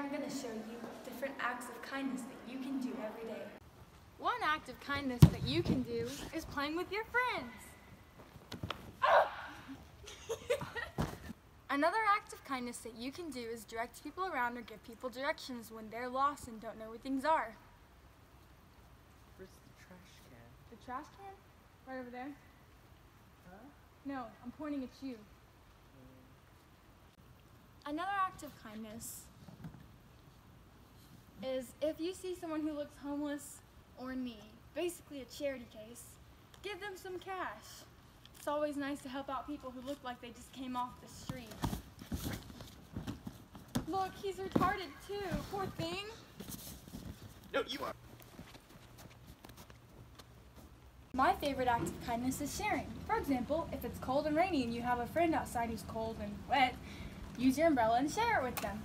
I'm going to show you different acts of kindness that you can do every day. One act of kindness that you can do is playing with your friends. Another act of kindness that you can do is direct people around or give people directions when they're lost and don't know where things are. Where's the trash can? The trash can? Right over there? Huh? No, I'm pointing at you. Mm. Another act of kindness is if you see someone who looks homeless or in need, basically a charity case, give them some cash. It's always nice to help out people who look like they just came off the street. Look, he's retarded too, poor thing. No, you are. My favorite act of kindness is sharing. For example, if it's cold and rainy and you have a friend outside who's cold and wet, use your umbrella and share it with them.